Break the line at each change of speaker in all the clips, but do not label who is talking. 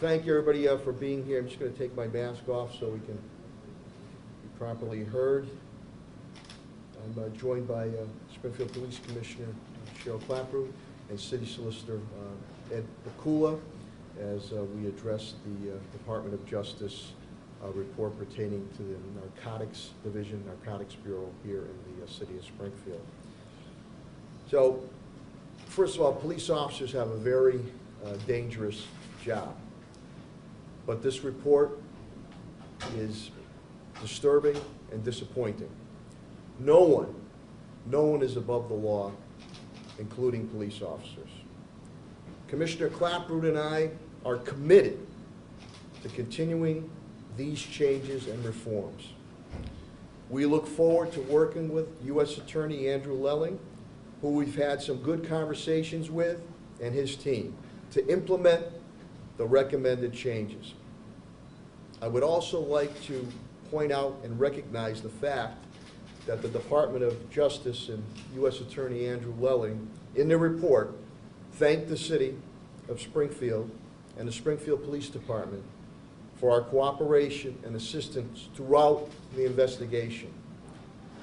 thank you everybody uh, for being here. I'm just going to take my mask off so we can be properly heard. I'm uh, joined by uh, Springfield Police Commissioner Cheryl Clapprood and City Solicitor uh, Ed Pikula as uh, we address the uh, Department of Justice report pertaining to the Narcotics Division, Narcotics Bureau here in the city of Springfield. So, first of all, police officers have a very dangerous job. But this report is disturbing and disappointing. No one, no one is above the law, including police officers. Commissioner Clapprood and I are committed to continuing these changes and reforms. We look forward to working with U.S. Attorney Andrew Lelling, who we've had some good conversations with, and his team, to implement the recommended changes. I would also like to point out and recognize the fact that the Department of Justice and U.S. Attorney Andrew Lelling, in their report, thanked the city of Springfield and the Springfield Police Department for our cooperation and assistance throughout the investigation.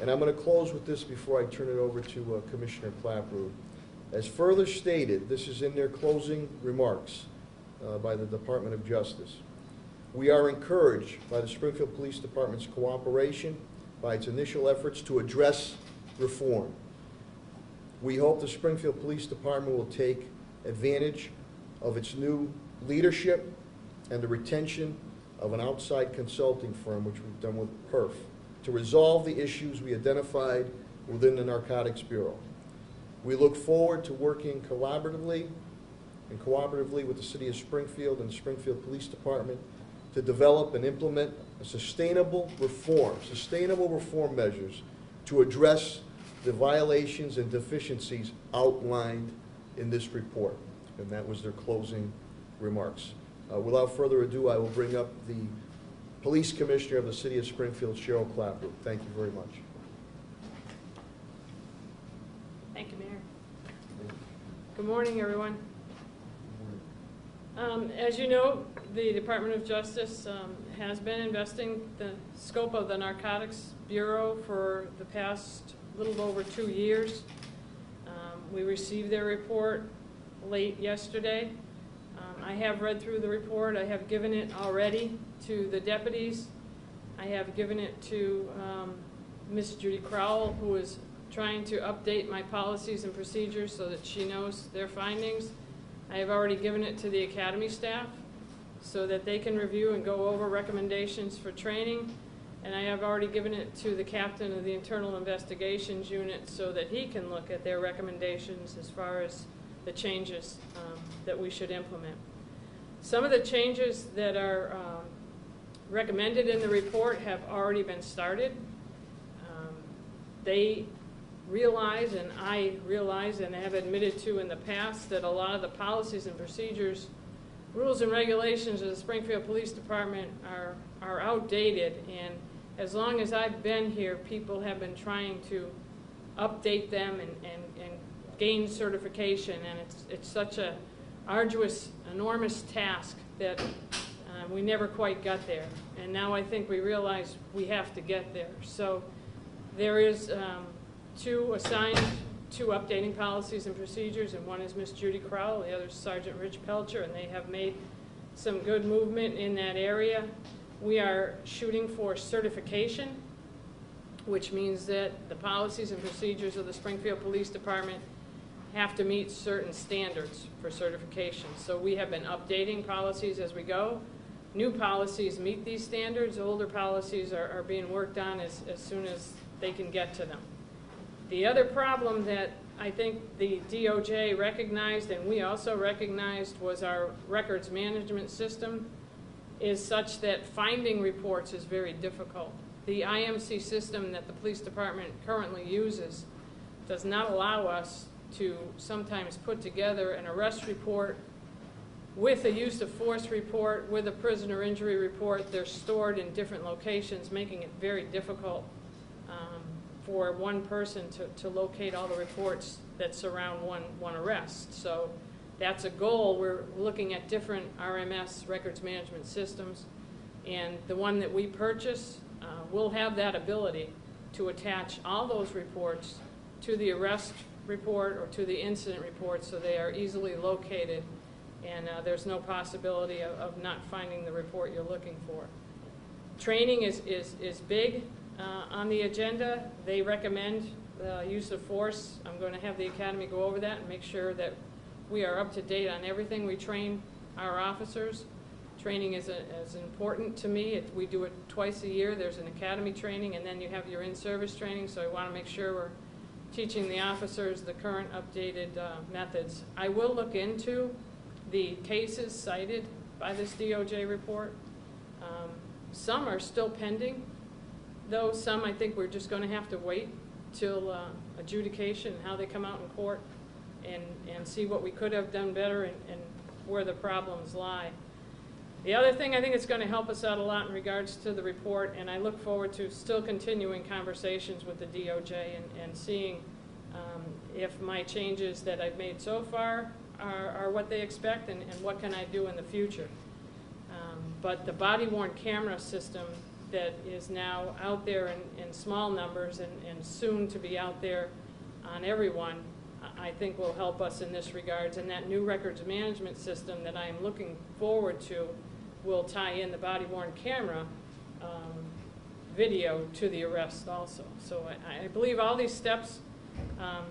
And I'm going to close with this before I turn it over to uh, Commissioner Clapprood. As further stated, this is in their closing remarks uh, by the Department of Justice. We are encouraged by the Springfield Police Department's cooperation by its initial efforts to address reform. We hope the Springfield Police Department will take advantage of its new leadership and the retention of an outside consulting firm, which we've done with PERF, to resolve the issues we identified within the Narcotics Bureau. We look forward to working collaboratively and cooperatively with the City of Springfield and the Springfield Police Department to develop and implement a sustainable reform, sustainable reform measures to address the violations and deficiencies outlined in this report. And that was their closing remarks. Uh, Without further ado, I will bring up the Police Commissioner of the City of Springfield, Cheryl Clapprood. Thank you very much.
Thank you, Mayor. Good morning, everyone. Um, As you know, the Department of Justice um, has been investing the scope of the Narcotics Bureau for the past little over two years. Um, We received their report late yesterday. Um, I have read through the report. I have given it already to the deputies. I have given it to um, Ms. Judy Crowell, who is trying to update my policies and procedures so that she knows their findings. I have already given it to the academy staff so that they can review and go over recommendations for training. And I have already given it to the captain of the internal investigations unit so that he can look at their recommendations as far as the changes um, that we should implement. Some of the changes that are um, recommended in the report have already been started. Um, They realize, and I realize and have admitted to in the past, that a lot of the policies and procedures, rules and regulations of the Springfield Police Department are, are outdated. And as long as I've been here, people have been trying to update them and, and, and gain certification. And it's, it's such a arduous, enormous task that uh, we never quite got there. And now I think we realize we have to get there. So there is um, two assigned to updating policies and procedures, and one is Miss Judy Crowell, the other is Sergeant Rich Pelcher, and they have made some good movement in that area. We are shooting for certification, which means that the policies and procedures of the Springfield Police Department have to meet certain standards for certification. So we have been updating policies as we go. New policies meet these standards, older policies are, are being worked on as, as soon as they can get to them. The other problem that I think the DOJ recognized and we also recognized was our records management system is such that finding reports is very difficult. The IMC system that the police department currently uses does not allow us to sometimes put together an arrest report with a use of force report, with a prisoner injury report. They're stored in different locations, making it very difficult for one person to, to locate all the reports that surround one, one arrest. So That's a goal. We're looking at different RMS, records management systems. And the one that we purchase uh, will have that ability to attach all those reports to the arrest report or to the incident report so they are easily located and uh, there's no possibility of, of not finding the report you're looking for. Training is, is, is big uh, on the agenda. They recommend the use of force. I'm going to have the academy go over that and make sure that we are up to date on everything we train our officers. Training is, a, is important to me. It, we do it twice a year. There's an academy training, and then you have your in-service training. So I want to make sure we're teaching the officers the current updated uh, methods. I will look into the cases cited by this DOJ report. Um, some are still pending, though some I think we're just going to have to wait till uh, adjudication, how they come out in court, and, and see what we could have done better and, and where the problems lie. The other thing I think it's going to help us out a lot in regards to the report, and I look forward to still continuing conversations with the DOJ and, and seeing um, if my changes that I've made so far are, are what they expect and, and what can I do in the future. Um, But the body worn camera system that is now out there in, in small numbers and, and soon to be out there on everyone, I think will help us in this regards. And that new records management system that I am looking forward to will tie in the body worn camera um, video to the arrest also. So I, I believe all these steps um,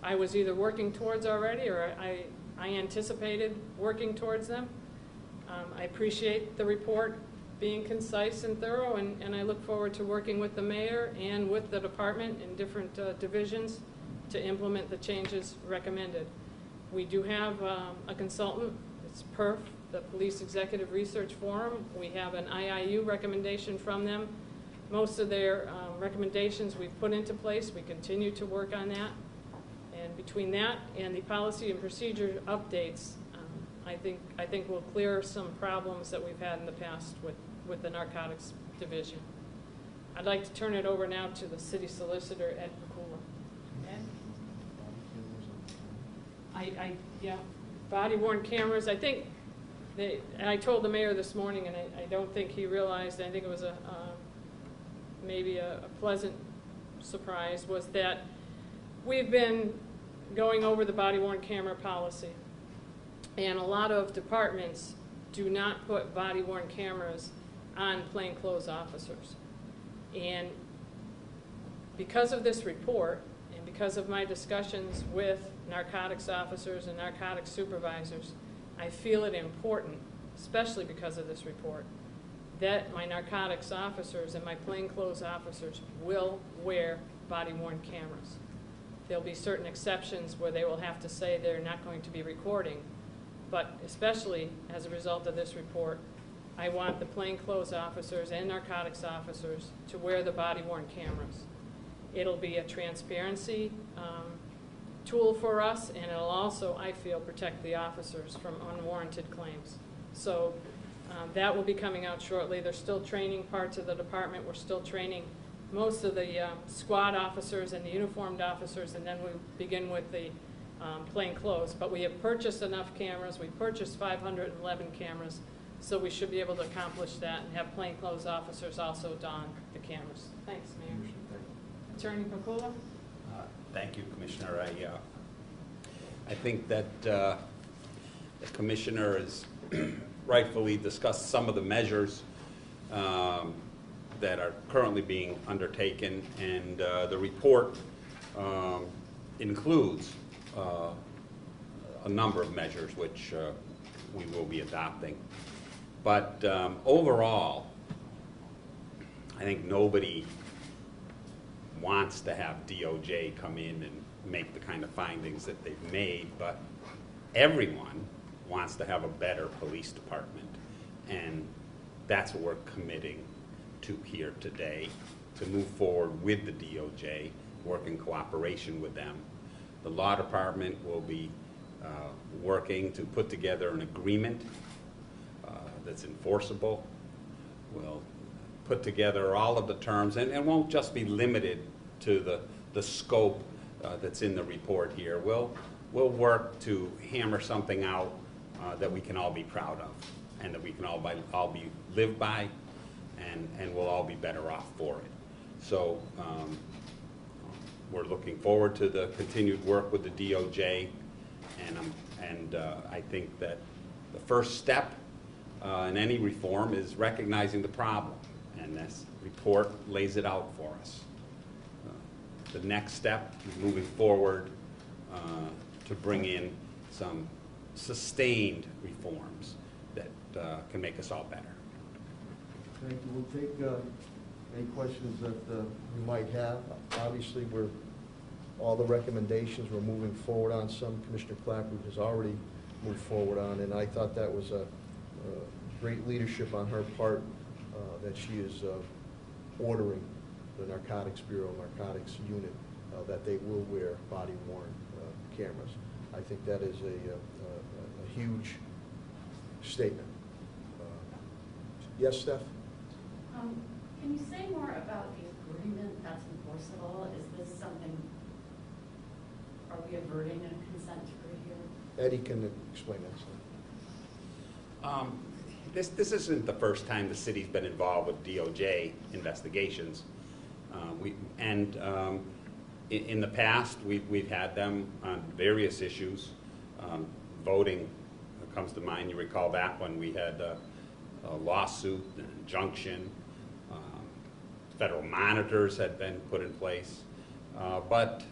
I was either working towards already or I, I anticipated working towards them. Um, I appreciate the report being concise and thorough, and, and I look forward to working with the mayor and with the department in different uh, divisions to implement the changes recommended. We do have um, a consultant, it's PERF, the Police Executive Research Forum. We have an IIU recommendation from them. Most of their um, recommendations we've put into place. We continue to work on that. And between that and the policy and procedure updates, um, I think, I think we'll clear some problems that we've had in the past with, with the narcotics division. I'd like to turn it over now to the city solicitor, Ed Pikula. Ed? I, I, yeah, body worn cameras, I think, they, and I told the mayor this morning, and I, I don't think he realized, I think it was a, uh, maybe a a pleasant surprise, was that we've been going over the body worn camera policy. And a lot of departments do not put body worn cameras on plainclothes officers. And because of this report, and because of my discussions with narcotics officers and narcotics supervisors, I feel it important, especially because of this report, that my narcotics officers and my plainclothes officers will wear body-worn cameras. There'll be certain exceptions where they will have to say they're not going to be recording, but especially as a result of this report, I want the plainclothes officers and narcotics officers to wear the body-worn cameras. It'll be a transparency um, tool for us, and it'll also, I feel, protect the officers from unwarranted claims. So um, that will be coming out shortly. There's still training parts of the department. We're still training most of the um, squad officers and the uniformed officers, and then we begin with the um, plain clothes. But we have purchased enough cameras. We purchased 511 cameras, so we should be able to accomplish that and have plainclothes officers also don the cameras. Thanks, Mayor. Attorney Pikula?
Uh, Thank you, Commissioner. I, uh, I think that uh, the Commissioner has rightfully discussed some of the measures um, that are currently being undertaken, and uh, the report um, includes uh, a number of measures which uh, we will be adopting. But um, overall, I think nobody wants to have DOJ come in and make the kind of findings that they've made, but everyone wants to have a better police department. And that's what we're committing to here today, to move forward with the DOJ, work in cooperation with them. The law department will be uh, working to put together an agreement that's enforceable. We'll put together all of the terms, and it won't just be limited to the, the scope uh, that's in the report here. We'll, we'll work to hammer something out uh, that we can all be proud of, and that we can all by, all be, live by, and, and we'll all be better off for it. So, um, we're looking forward to the continued work with the DOJ, and, um, and uh, I think that the first step uh, in any reform is recognizing the problem, and this report lays it out for us. Uh, The next step is moving forward uh, to bring in some sustained reforms that uh, can make us all better.
Thank you. We'll take uh, any questions that uh, you might have. Obviously, we're, all the recommendations we're moving forward on. Some Commissioner Clapprood has already moved forward on, and I thought that was a great leadership on her part, uh, that she is uh, ordering the Narcotics Bureau, Narcotics Unit, uh, that they will wear body-worn uh, cameras. I think that is a, uh, a a huge statement. Uh, Yes, Steph?
Um, Can you say more about the agreement that's enforceable? Is this something, are we averting a consent decree here?
Eddie can explain that.
Um, This, this isn't the first time the city's been involved with DOJ investigations. Uh, We, and um, in, in the past, we've, we've had them on various issues. Um, Voting comes to mind, you recall that when we had a a lawsuit, an injunction. um, Federal monitors had been put in place. Uh, But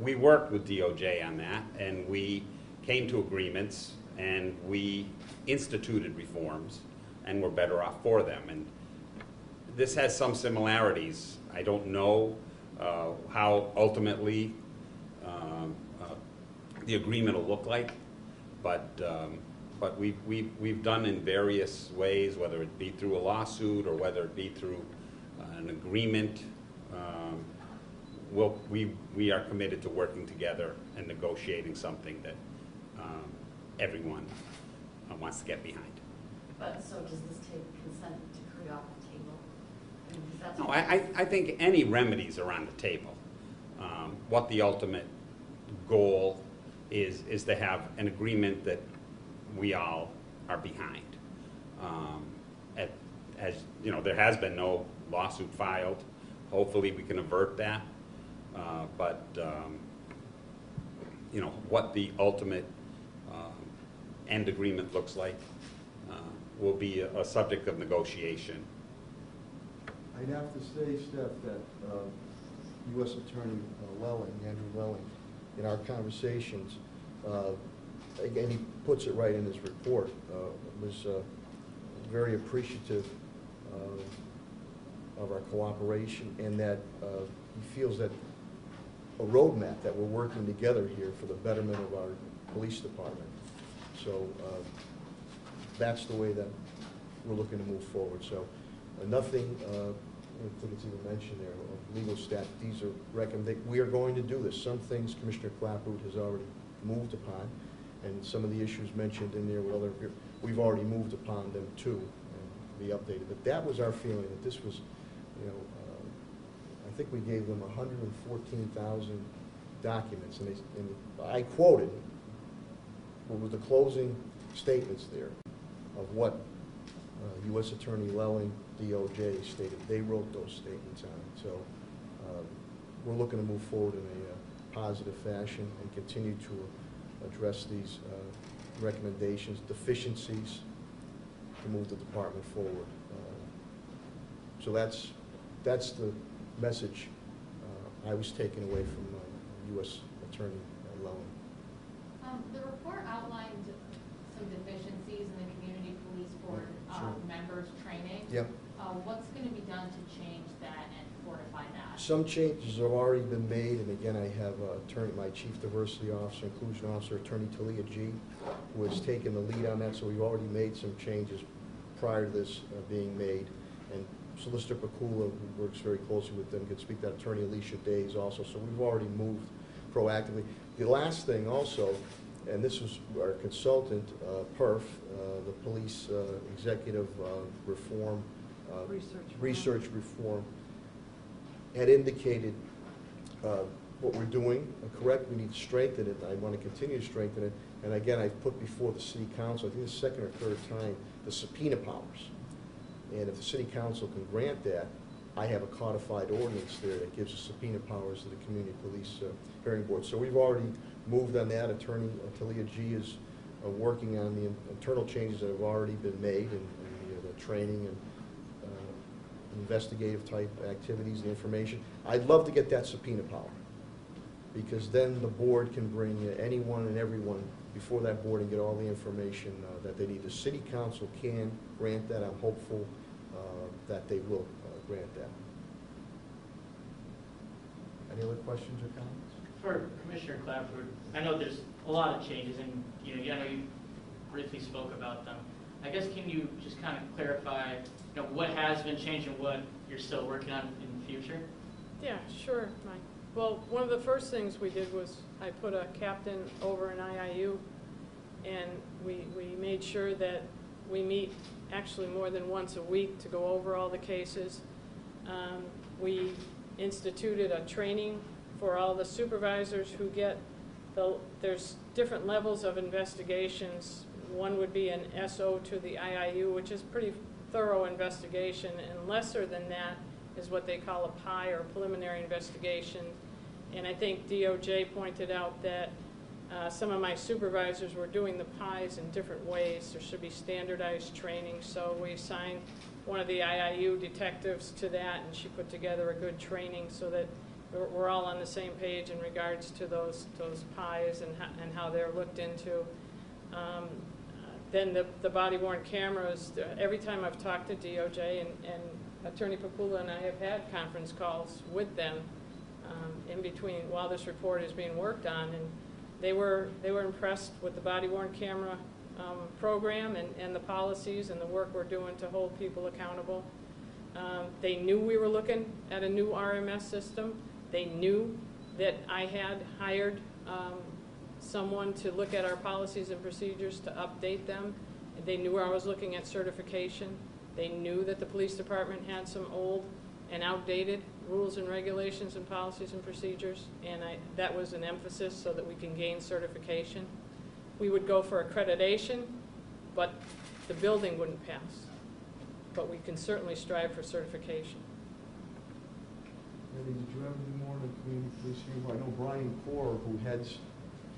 we worked with DOJ on that, and we came to agreements, and we instituted reforms, and we're better off for them. And this has some similarities. I don't know uh, how ultimately um, uh, the agreement will look like, but, um, but we've, we've, we've done in various ways, whether it be through a lawsuit or whether it be through uh, an agreement. um, We'll, we, we are committed to working together and negotiating something that um, everyone uh, wants to get behind.
But, so does this take consent decree off the table? I mean,
No, I, I, I think any remedies are on the table. Um, What the ultimate goal is, is to have an agreement that we all are behind. Um, At, as, you know, there has been no lawsuit filed. Hopefully, we can avert that. Uh, But, um, you know, what the ultimate end agreement looks like uh, will be a a subject of negotiation.
I'd have to say, Steph, that uh, U.S. Attorney uh, Lelling, Andrew Lelling, in our conversations, uh, again, he puts it right in his report, uh, was uh, very appreciative of our cooperation and that he feels that a roadmap that we're working together here for the betterment of our police department. So uh, that's the way that we're looking to move forward. So uh, nothing, uh, I think it's even mentioned there, of legal staff, these are recommend, we are going to do this. Some things Commissioner Clapprood has already moved upon, and some of the issues mentioned in there with other, we've already moved upon them too, and be updated. But that was our feeling, that this was, you know, uh, I think we gave them hundred and fourteen thousand documents, and they, and I quoted, what the closing statements there of what uh, U.S. Attorney Lelling, DOJ stated. They wrote those statements on it. So uh, we're looking to move forward in a uh, positive fashion and continue to address these uh, recommendations, deficiencies, to move the department forward. Uh, So that's, that's the message uh, I was taken away from uh, U.S. Attorney Lelling.
Um, the report outlined some deficiencies in the community police board,
Sure.
um, members' training.
Yep.
Uh, what's gonna be done to change that and fortify that?
Some changes have already been made, and again, I have uh, attorney, my chief diversity officer, inclusion officer, Attorney Talia Gee, who has taken the lead on that, so we've already made some changes prior to this uh, being made. And Solicitor Pikula, who works very closely with them, can speak to that, Attorney Alicia Days also, so we've already moved proactively. The last thing also, and this was our consultant, uh, PERF, uh, the Police uh, Executive uh, Reform. uh,
Research.
Research Reform, had indicated uh, what we're doing correct, we need to strengthen it, I want to continue to strengthen it. And again, I've put before the city council, I think the second or third time, the subpoena powers. And if the city council can grant that, I have a codified ordinance there that gives the subpoena powers to the community police uh, hearing board. So we've already moved on that. Attorney Talia Gee is uh, working on the internal changes that have already been made and the, uh, the training and uh, investigative type activities, the information. I'd love to get that subpoena power, because then the board can bring uh, anyone and everyone before that board and get all the information uh, that they need. The city council can grant that, I'm hopeful uh, that they will grant that. Any other questions or comments?
For Commissioner Clapprood, I know there's a lot of changes, and, you know, I know you briefly spoke about them. I guess can you just kind of clarify, you know, what has been changed and what you're still working on in the future?
Yeah, sure, Mike. Well, one of the first things we did was I put a captain over in IIU, and we, we made sure that we meet actually more than once a week to go over all the cases. Um, We instituted a training for all the supervisors who get the, there's different levels of investigations. One would be an SO to the IIU, which is pretty thorough investigation, and lesser than that is what they call a PI or preliminary investigation. And I think DOJ pointed out that uh, some of my supervisors were doing the PIs in different ways. There should be standardized training, so we assigned one of the IIU detectives to that, and she put together a good training so that we're, all on the same page in regards to those, those PIs and how, and how they're looked into. Um, Then the, the body worn cameras, every time I've talked to DOJ and, and Attorney Pikula and I have had conference calls with them um, in between, while this report is being worked on, and they were, they were impressed with the body worn camera um, program and, and the policies and the work we're doing to hold people accountable. Um, They knew we were looking at a new RMS system. They knew that I had hired um, someone to look at our policies and procedures to update them. They knew I was looking at certification. They knew that the police department had some old and outdated rules and regulations and policies and procedures, and I, that was an emphasis so that we can gain certification. We would go for accreditation, but the building wouldn't pass. But we can certainly strive for certification.
Eddie, did you have any more on the community police hearing board? I know Brian Corr, who heads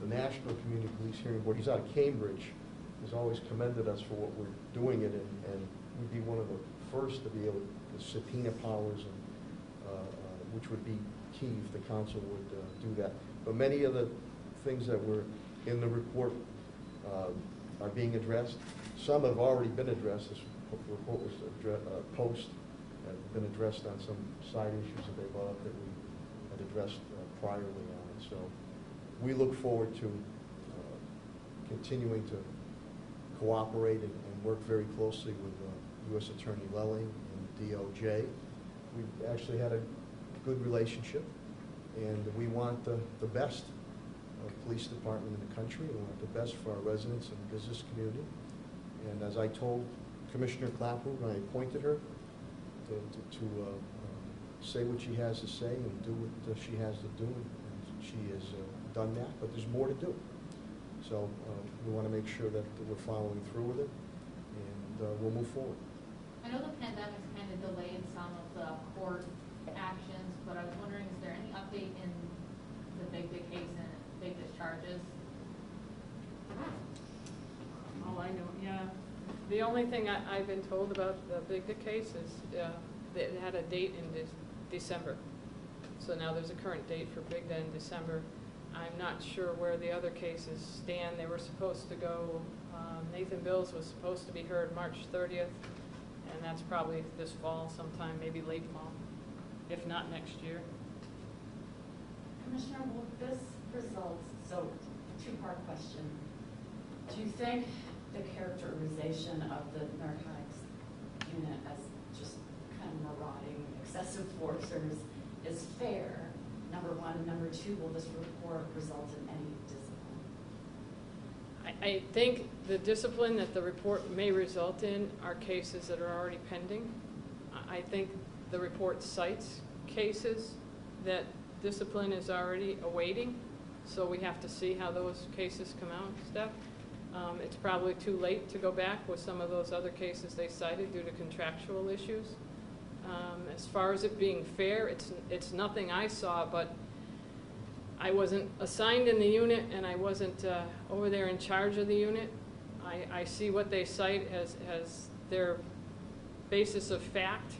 the National Community Police Hearing Board, he's out of Cambridge, has always commended us for what we're doing it, and, and we'd be one of the first to be able to subpoena powers, and, uh, uh, which would be key if the council would uh, do that. But many of the things that were in the report uh, are being addressed. Some have already been addressed, this report was uh, post, been addressed on some side issues that they brought up that we had addressed uh, priorly on. So we look forward to uh, continuing to cooperate and and work very closely with uh, U.S. Attorney Lelling and DOJ. We've actually had a good relationship, and we want the, the best of police department in the country. We want the best for our residents and the business community. And as I told Commissioner Clapprood when I appointed her, to, to, to uh, um, say what she has to say and do what uh, she has to do, and she has uh, done that, but there's more to do. So uh, we want to make sure that we're following through with it, and uh, we'll move forward.
I know the pandemic's kind of delayed some of the court actions, but I was wondering, is there any update in the Big big case and big discharges?
Oh, I know, yeah. The only thing I, I've been told about the Big Dick case is, uh, that it had a date in De- December. So now there's a current date for Big Day in December. I'm not sure where the other cases stand. They were supposed to go, um, Nathan Bills was supposed to be heard March thirtieth, and that's probably this fall sometime, maybe late fall, if not next year.
Commissioner, will this result, so two-part question. Do you think the characterization of the narcotics unit as just kind of marauding excessive forcers is fair? Number one. Number two, will this report result in any discipline?
I, I think the discipline that the report may result in are cases that are already pending. I, I think the report cites cases that discipline is already awaiting, so we have to see how those cases come out, Steph. Um, It's probably too late to go back with some of those other cases they cited due to contractual issues. Um, As far as it being fair, it's, it's nothing I saw, but I wasn't assigned in the unit and I wasn't uh, over there in charge of the unit. I, I see what they cite as, as their basis of fact.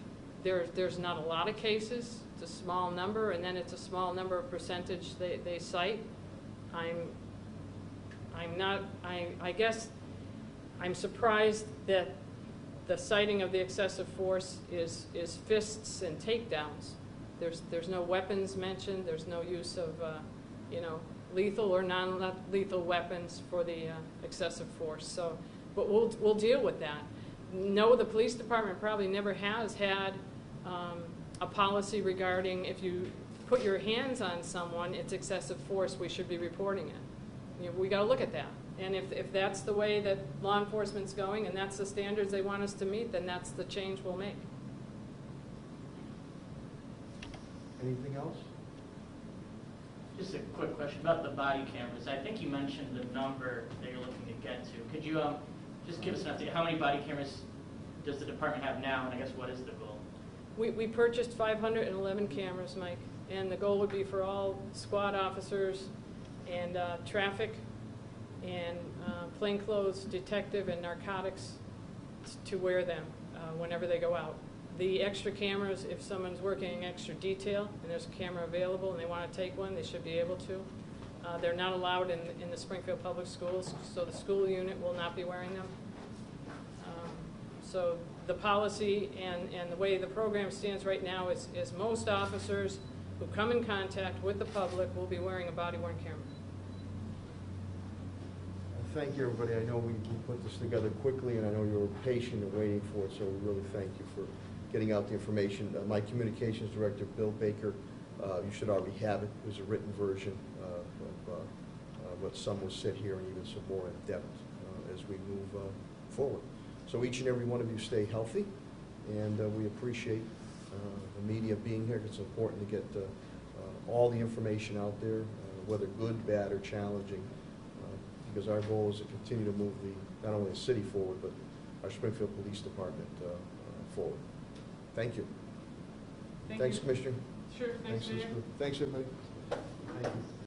There, there's not a lot of cases, it's a small number, and then it's a small number of percentage they, they cite. I'm, I'm not, I, I guess, I'm surprised that the citing of the excessive force is, is fists and takedowns. There's, there's no weapons mentioned, there's no use of, uh, you know, lethal or non-lethal weapons for the uh, excessive force. So, but we'll, we'll deal with that. No, the police department probably never has had um, a policy regarding if you put your hands on someone, it's excessive force, we should be reporting it. You know, we gotta look at that. And if, if that's the way that law enforcement's going and that's the standards they want us to meet, then that's the change we'll make.
Anything else?
Just a quick question about the body cameras. I think you mentioned the number that you're looking to get to. Could you um, just give us an update? How many body cameras does the department have now, and I guess what is the goal?
We, we purchased 511 cameras, Mike, and the goal would be for all squad officers and uh, traffic and uh, plainclothes detective and narcotics to wear them uh, whenever they go out. The extra cameras, if someone's working extra detail and there's a camera available and they want to take one, they should be able to. Uh, They're not allowed in, in the Springfield Public Schools, so the school unit will not be wearing them. Um, So the policy and, and the way the program stands right now is, is most officers who come in contact with the public will be wearing a body-worn camera.
Thank you, everybody. I know we put this together quickly, and I know you were patient and waiting for it, so we really thank you for getting out the information. Uh, My communications director, Bill Baker, uh, you should already have it. There's a written version uh, of uh, uh, what some will sit here and even some more in depth uh, as we move uh, forward. So each and every one of you stay healthy, and uh, we appreciate the media being here. It's important to get uh, uh, all the information out there, uh, whether good, bad, or challenging, uh, because our goal is to continue to move the, not only the city forward, but our Springfield Police Department uh, uh, forward. Thank you.
Thank
Thanks,
you.
Commissioner.
Sure, thanks,
Thanks,
Mayor.
Thanks, everybody. Thank you.